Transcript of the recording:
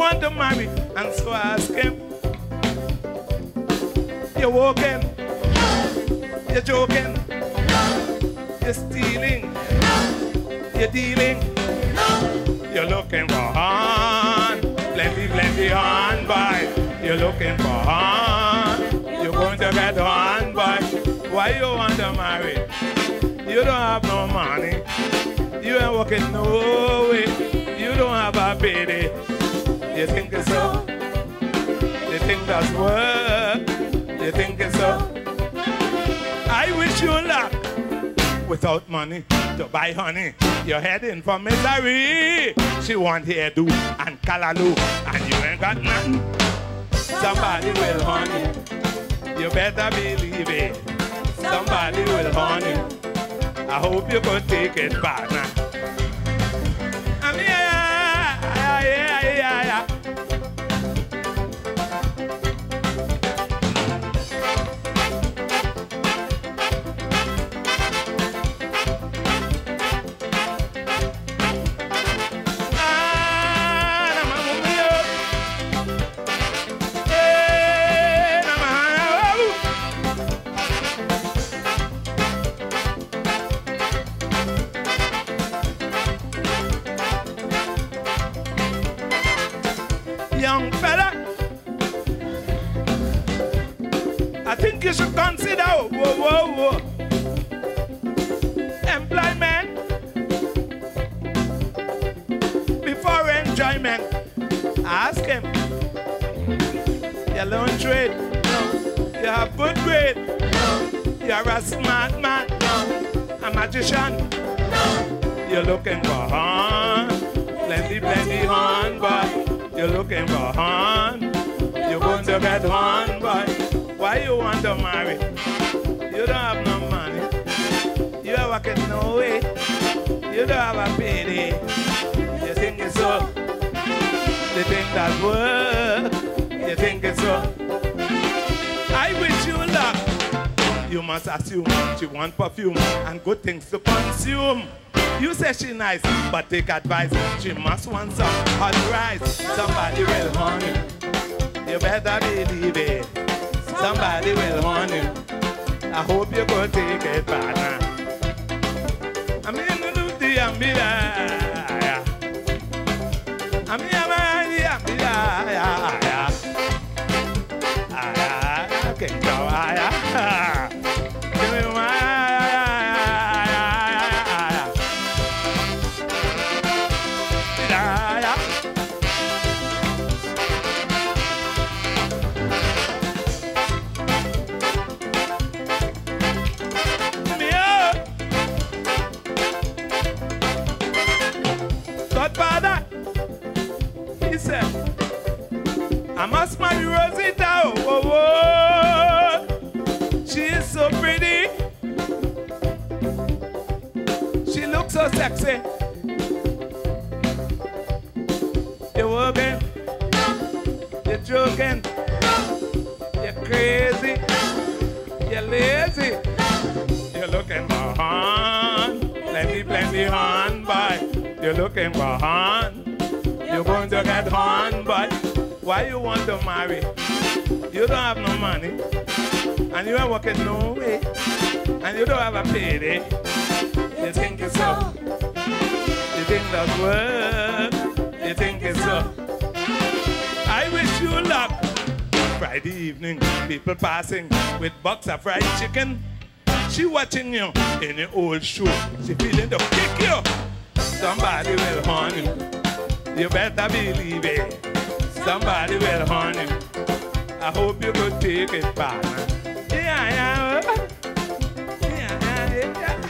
want to marry? And so I ask him, You're walking, you're joking, you're stealing, you're dealing, you're looking for on, plenty, plenty on, boy. You're looking for on, you're going to get on, boy. Why you want to marry? You don't have no money. You ain't working no way. You don't have a baby. You think it's so? You think that's work? You think it's so? I wish you luck. Without money to buy honey, you're heading for misery. She want hairdo and callaloo, and you ain't got nothing. Somebody will honey. You better believe it. Somebody will honey. I hope you could take it back now. Young fella, I think you should consider whoa, whoa, whoa. employment before enjoyment. Ask him. You learn trade. You have good grade. You're a smart man. A magician. You're looking for Han. Looking for Han. You're going to get Han, boy. Why you want to marry? You don't have no money. You are working no way. You don't have a payday. You think it's so? You think that's work? You think it's so? I wish you luck. You must assume she want perfume and good things to consume. You say she nice, but take advice. She must want some hot rice. Somebody will horn you. You better believe it. Somebody will horn you. I hope you go take it now. I'm in the duty, I'm in I'm in sexy. You're working. You're joking. You're crazy. You're lazy. You're looking for Han. Plenty, plenty Han, boy. You're looking for Han. You're going to get Han, but why you want to marry? You don't have no money. And you ain't working no way. And you don't have a payday. You think? It's so? I wish you luck. Friday evening, people passing with box of fried chicken. She watching you in the old show. She feeling to kick you. Somebody will horn you. You better believe it. Somebody will horn you. I hope you could take it back. Yeah, yeah, yeah, yeah. Yeah,